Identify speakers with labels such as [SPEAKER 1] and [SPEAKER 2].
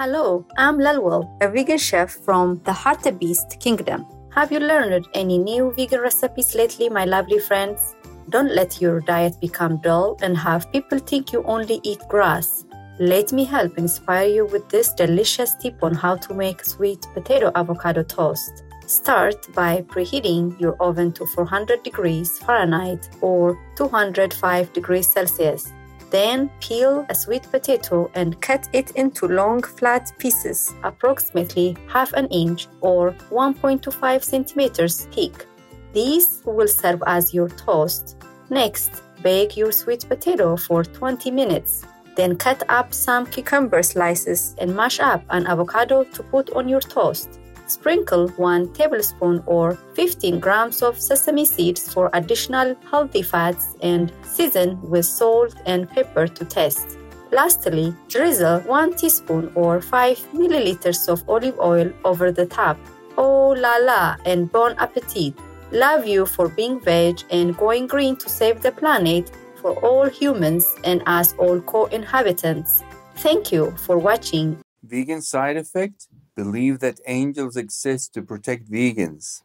[SPEAKER 1] Hello, I'm Lalwell, a vegan chef from the Hartebeest Kingdom. Have you learned any new vegan recipes lately, my lovely friends? Don't let your diet become dull and have people think you only eat grass. Let me help inspire you with this delicious tip on how to make sweet potato avocado toast. Start by preheating your oven to 400 degrees Fahrenheit or 205 degrees Celsius. Then peel a sweet potato and cut it into long flat pieces, approximately half an inch or 1.25 centimeters thick. These will serve as your toast. Next, bake your sweet potato for 20 minutes. Then cut up some cucumber slices and mash up an avocado to put on your toast. Sprinkle 1 tablespoon or 15 grams of sesame seeds for additional healthy fats and season with salt and pepper to taste. Lastly, drizzle 1 teaspoon or 5 milliliters of olive oil over the top. Oh la la and bon appetit! Love you for being veg and going green to save the planet for all humans and us all co inhabitants. Thank you for watching.
[SPEAKER 2] Vegan side effect? Believe that angels exist to protect vegans.